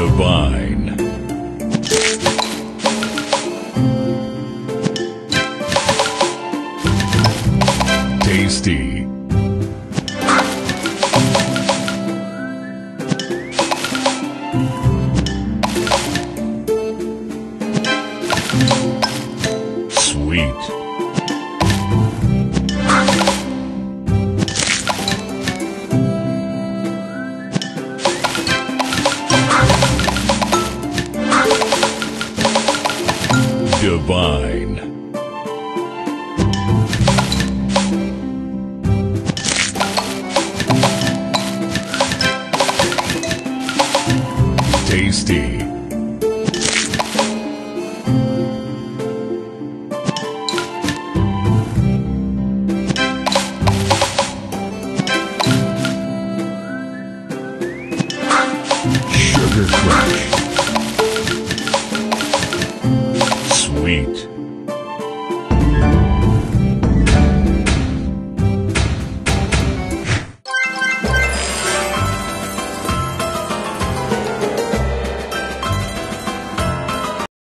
divine. Tasty. Sweet. divine. tasty. Sugar Crush.